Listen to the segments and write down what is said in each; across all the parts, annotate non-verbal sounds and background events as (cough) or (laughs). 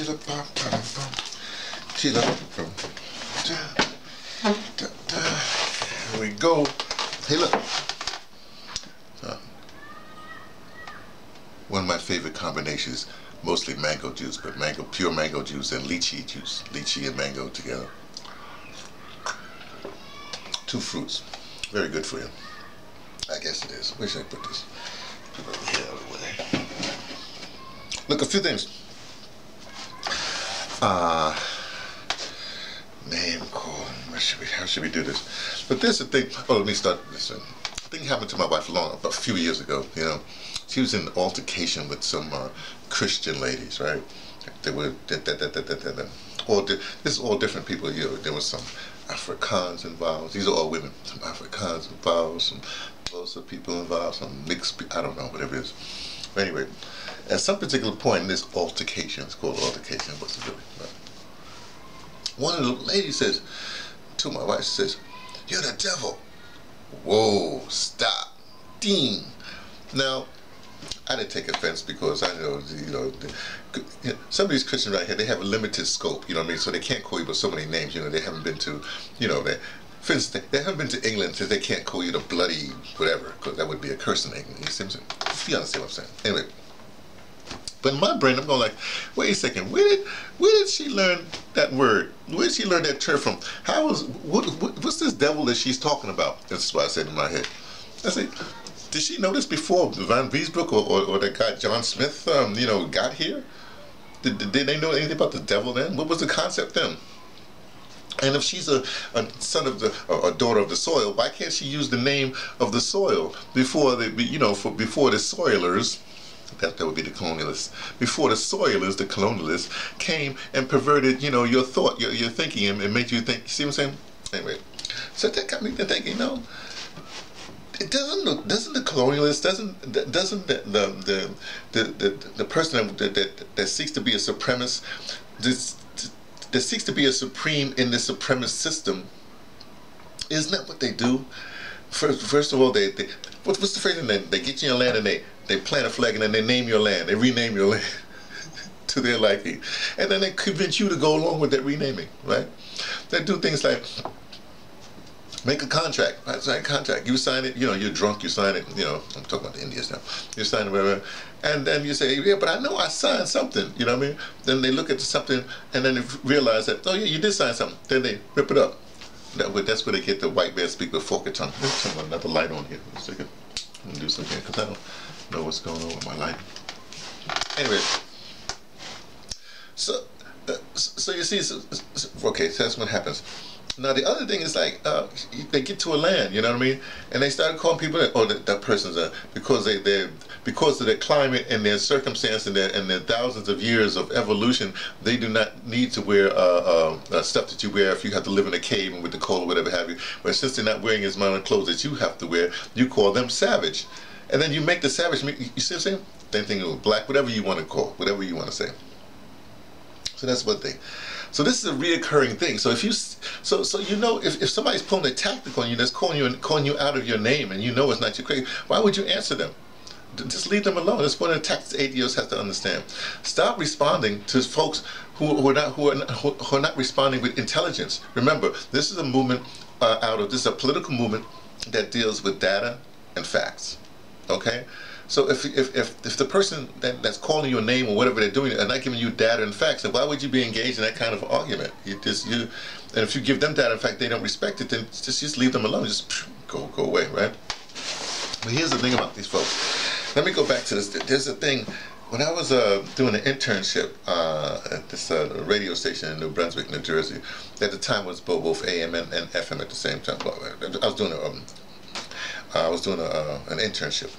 chilla bum bum bum. Chilla bum. Da, da, da. Here we go. Hey look. Uh, one of my favorite combinations, mostly mango juice, but mango pure mango juice and lychee juice. Lychee and mango together. Two fruits. Very good for you. I guess it is. Should I put this? Put it over here out of the way. Look, a few things. Uh, name call. Where should we, how should we do this? But there's a thing. Oh, let me start this. Thing happened to my wife long, a few years ago. You know, she was in an altercation with some uh, Christian ladies, right? They were, da, da, da, da, da, da, all di- this is all different people. You know, there was some Afrikaans involved. These are all women. Some Afrikaans involved, some Xhosa people involved, some mixed. I don't know, whatever it is. But anyway, at some particular point in this altercation, it's called altercation. What's it? Right? One of the ladies says to my wife, says, "You're the devil." Whoa! Stop. Ding. Now, I didn't take offense because I know, you know, you know, some of these Christians right here, they have a limited scope, you know what I mean? So they can't call you by so many names, you know, they haven't been to, you know, they, for instance, they haven't been to England, since they can't call you the bloody whatever, because that would be a curse in England. You, see what I'm saying? you understand what I'm saying? Anyway, but in my brain, I'm going like, wait a second, where did where did she learn that word? Where did she learn that term from? How was what, what what's this devil that she's talking about? That's what I said in my head. I said, did she know this before Van Riebeeck or, or, or that guy John Smith, um, you know, got here? Did, did they know anything about the devil then? What was the concept then? And if she's a, a son of the, a daughter of the soil, why can't she use the name of the soil before the, you know, for before the soilers? That, that would be the colonialists. Before the soilers, the colonialists, came and perverted, you know, your thought, your, your thinking, and, and made you think. See what I'm saying? Anyway, so that got me to thinking. You know, it doesn't look, doesn't the colonialist doesn't doesn't the the the the, the, the person that, that that seeks to be a supremacist this, that seeks to be a supreme in the supremacist system isn't that what they do. First first of all they, they what, what's the phrase they, they get you your land and they they plant a flag and then they name your land. They rename your land (laughs) to their liking. And then they convince you to go along with that renaming right? They do things like Make a contract. Sign a contract. You sign it. You know, you're drunk. You sign it. You know, I'm talking about the Indians now. You sign it, whatever. And then you say, yeah, but I know I signed something. You know what I mean? Then they look at something and then they realize that, oh yeah, you did sign something. Then they rip it up. That, that's where they get the white man speak with forked tongue. Let's turn another light on here. Take it. I'm gonna do something because I don't know what's going on with my light. Anyway, so uh, so you see, so, so, okay, so that's what happens. Now the other thing is like uh, they get to a land, you know what I mean, and they start calling people oh that, that person's a because they they because of their climate and their circumstance and their and their thousands of years of evolution, they do not need to wear uh, uh, stuff that you wear if you have to live in a cave and with the cold or whatever have you. But since they're not wearing as of clothes that you have to wear, you call them savage, and then you make the savage. You see what I'm saying? Same thing with black, whatever you want to call, whatever you want to say. So that's one thing. So this is a reoccurring thing. So if you, so so you know, if, if somebody's pulling a tactic on you, that's calling you and calling you out of your name, and you know it's not your crazy, why would you answer them? Just leave them alone. That's one of the tactics ADOs have to understand. Stop responding to folks who, who are not who are not, who are not responding with intelligence. Remember, this is a movement uh, out of this is a political movement that deals with data and facts. Okay. So if, if, if, if the person that, that's calling you a name or whatever they're doing are not giving you data and facts, then why would you be engaged in that kind of argument? You just you, and if you give them data and fact they don't respect it, then just just leave them alone. Just go go away, right? But here's the thing about these folks. Let me go back to this. There's a thing. When I was uh, doing an internship uh, at this uh, radio station in New Brunswick, New Jersey, at the time was both AM and, and FM at the same time. I was doing a, um, I was doing a, uh, an internship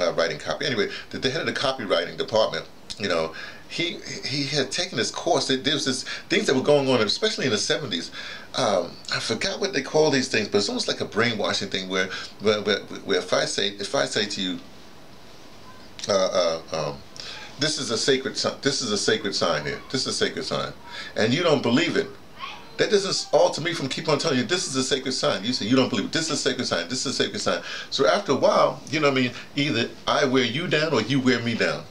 uh, writing copy. Anyway, the, the, head of the copywriting department, you know, he he had taken this course. There was this things that were going on, especially in the seventies. Um, I forgot what they call these things, but it's almost like a brainwashing thing where where, where, where if I say if I say to you, uh, uh, um, this is a sacred this is a sacred sign here. This is a sacred sign, and you don't believe it that doesn't alter me from keep on telling you this is a sacred sign. You say you don't believe it. This is a sacred sign. This is a sacred sign. So after a while, you know what I mean, either I wear you down or you wear me down.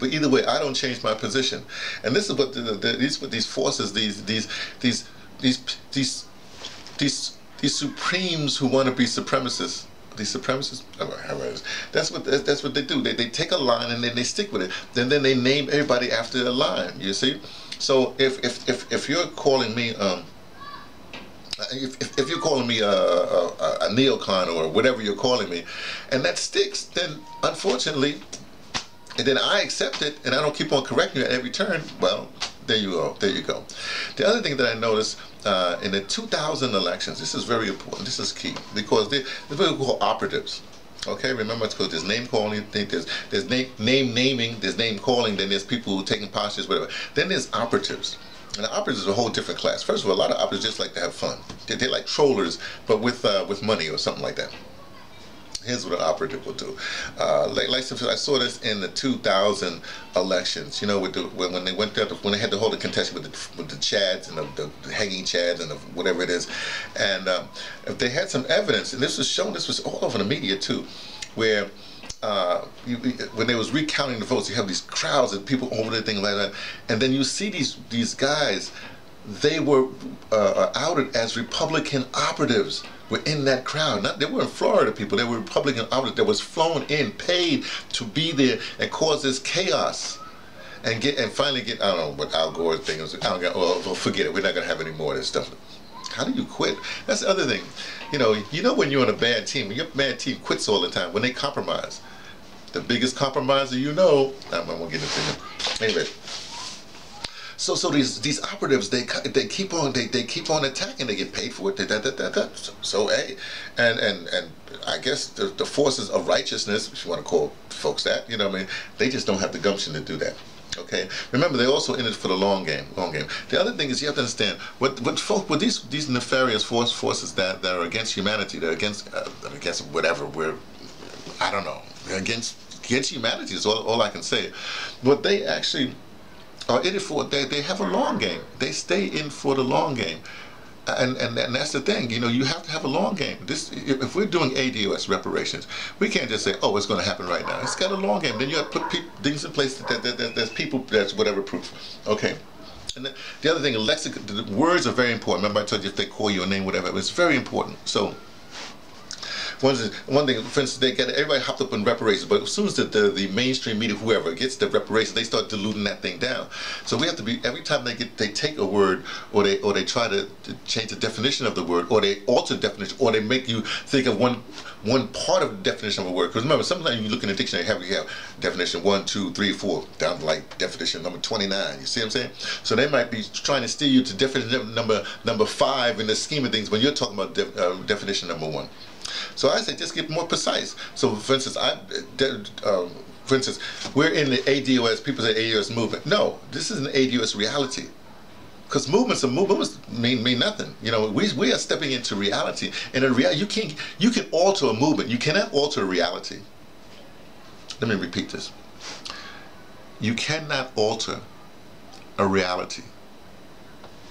But either way, I don't change my position. And this is what the, the, these what these forces, these these these these these these these supremes who want to be supremacists these supremacists oh, that's what that's what they do they, they take a line and then they stick with it then then they name everybody after the line you see so if if if, if you're calling me um if, if, if, you're calling me a, a, a, neocon or whatever you're calling me, and that sticks, then unfortunately, and then I accept it, and I don't keep on correcting you at every turn, well, there you go. There you go. The other thing that I noticed uh, in the 2000 elections, this is very important. This is key because they, they're what we call operatives. Okay, remember it's called there's name calling, there's there's name name naming, there's name calling, then there's people who taking postures, whatever. Then there's operatives. And the operatives is a whole different class. First of all, a lot of operatives just like to have fun. They're, they're like trollers, but with uh, with money or something like that. Here's what an operative will do. Uh, like, like I saw this in the 2000 elections. You know, with the, when, they went there, when they had to hold a contest with the, with the Chads and the, the hanging Chads and the, whatever it is, and um, if they had some evidence, and this was shown, this was all over the media too, where uh, you, when they was recounting the votes, you have these crowds of people over there, things like that, and then you see these these guys, they were uh, outed as Republican operatives were in that crowd. Not they weren't Florida people. They were Republican operatives that was flown in, paid to be there and cause this chaos. And get and finally get I don't know what Al Gore thing was. I don't well, forget it. We're not gonna have any more of this stuff. How do you quit? That's the other thing. You know, you know when you're on a bad team, your bad team quits all the time, when they compromise. The biggest compromiser you know, I'm, I'm gonna get into it. Anyway, so so these these operatives they they keep on they, they keep on attacking. They get paid for it. Da, da, da, da, So, so hey, and and and I guess the, the forces of righteousness, if you want to call folks that, you know, what I mean, they just don't have the gumption to do that. Okay. Remember, they're also in it for the long game. Long game. The other thing is you have to understand what what folk with these these nefarious force forces that, that are against humanity, they're against uh, against whatever we're, I don't know, against against humanity is all, all I can say. But they actually are in it for they, they have a long game. They stay in for the long game. And, and and that's the thing, you know, you have to have a long game. This, if we're doing ADOS reparations, we can't just say, "Oh, it's going to happen right now." It's got a long game. Then you have to put things in place that, that, that, there's people that's whatever proof. Okay. And the, the other thing, lexic, the words are very important. Remember, I told you if they call you a name, whatever, it's very important. So one, thing, for instance, they get everybody hopped up on reparations, but as soon as the, the, the, mainstream media, whoever gets the reparations, they start diluting that thing down. So we have to be every time they get they take a word or they or they try to, to change the definition of the word or they alter the definition or they make you think of one one part of the definition of a word. Because remember, sometimes you look in the dictionary, have you have definition one, two, three, four, down to like definition number 29. You see what I'm saying? So they might be trying to steer you to definition number number five in the scheme of things when you're talking about uh, definition number one. So I say just get more precise. So for instance, I, um, for instance, we're in the ADOS, people say ADOS movement. No, this is an ADOS reality. Because movements and movements mean mean nothing. You know, we, we are stepping into reality. And in reality, you can you can alter a movement. You cannot alter a reality. Let me repeat this. You cannot alter a reality.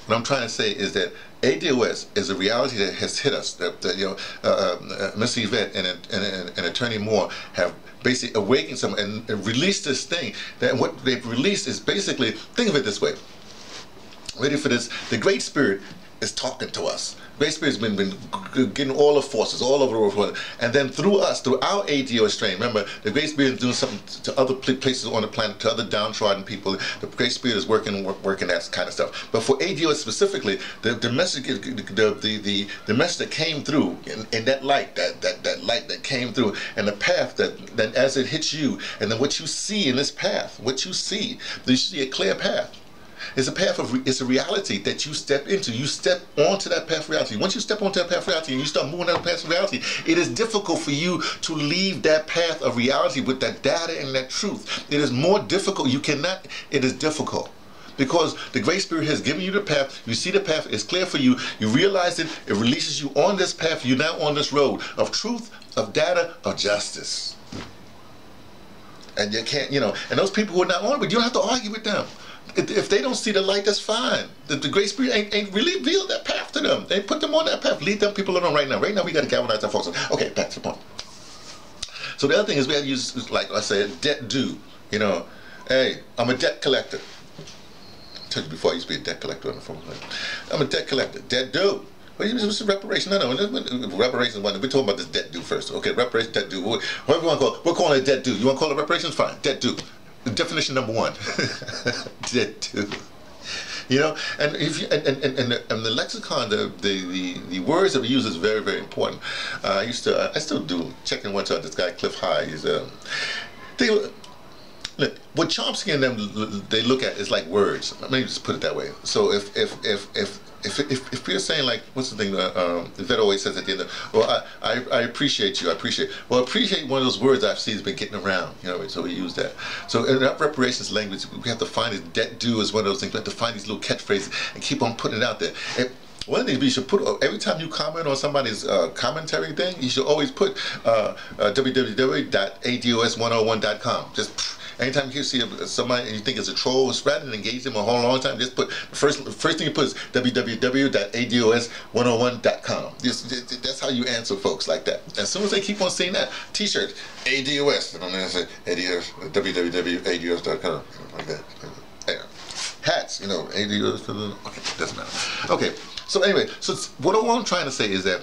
What I'm trying to say is that ADOS is a reality that has hit us. That, that you know, uh, uh, Mr. Yvette and, and, and, and, Attorney Moore have basically awakened some and, and released this thing. That what they've released is basically think of it this way. Ready for this? The Great Spirit is talking to us. Great Spirit's been, been getting all the forces all over the world. And then through us, through our ADO strain, remember, the Great Spirit is doing something to other places on the planet, to other downtrodden people. The Great Spirit is working working that kind of stuff. But for ADO specifically, the, the message the, the, the, the message that came through in, in that light, that, that, that light that came through, and the path that, that as it hits you, and then what you see in this path, what you see, you see a clear path it's a path of, it's a reality that you step into. You step onto that path of reality. Once you step onto that path of reality and you start moving the path of reality, it is difficult for you to leave that path of reality with that data and that truth. It is more difficult. You cannot, it is difficult because the Great Spirit has given you the path. You see the path, it's clear for you. You realize it, it releases you on this path. You're now on this road of truth, of data, of justice. And you can't, you know, and those people who are not on it, but you don't have to argue with them if they don't see the light, that's fine. The, the Great Spirit ain't, ain't really revealed that path to them. They put them on that path. Lead them people along right now. Right now, we got to galvanize our folks. Okay, back to the point. So the other thing is we have to use, like I said, debt due. You know, Hey, I'm a debt collector. I told you before I used to be a debt collector on the phone. I'm a debt collector. Debt due. What's reparation? No, no, reparations. We're talking about this debt due first. Okay, reparation, debt due. Whatever you want to call it. We're calling it debt due. You want to call it reparations? Fine. Debt due. Definition number one. (laughs) debt due. You know, and if you, and, and, and, the, and the lexicon, the, the, the, the, words that we use is very, very important. Uh, I used to, I still do, checking one time, this guy, Clif High, he's, um, they, look, what Chomsky and them, they look at is like words. Let me just put it that way. So if, if, if, if, if, if, if you're saying like what's the thing that um, the vet always says at the end of well I, I, I appreciate you I appreciate well appreciate one of those words I've seen has been getting around you know so we use that. So in that reparations language we have to find this debt due is one of those things we have to find these little catchphrases and keep on putting it out there. And one of the things we should put every time you comment on somebody's uh, commentary thing you should always put uh, uh, www.ados101.com just Anytime you see somebody and you think it's a troll, spread and engage them a whole long time. Just put first first thing you put is www.ados101.com. that's how you answer folks like that. As soon as they keep on seeing that T-shirt, ADOS, and I'm gonna say ADOS, www.ados.com, like that. Hats, you know, ADOS. Okay, doesn't matter. Okay, so anyway, so what I'm trying to say is that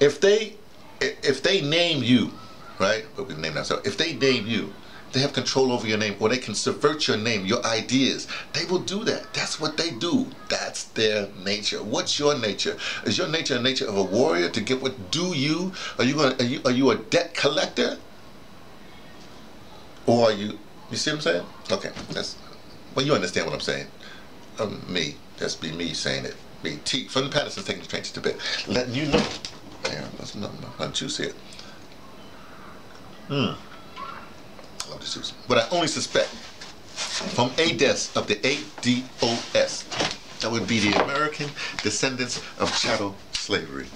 if they if they name you, right? We name ourselves. If they name you, they have control over your name or they can subvert your name, your ideas. They will do that. That's what they do. That's their nature. What's your nature? Is your nature a nature of a warrior to get what do you? Are you going are you are you a debt collector? Or are you you see what I'm saying? Okay, that's well you understand what I'm saying. Um, me. That's be me saying it. Me T from the Patterson taking the train to Tibet. Letting you know. Man, that's not, not you see it. Hmm love the juice. But I only suspect from ADES of the ADOS, that would be the American descendants of chattel slavery.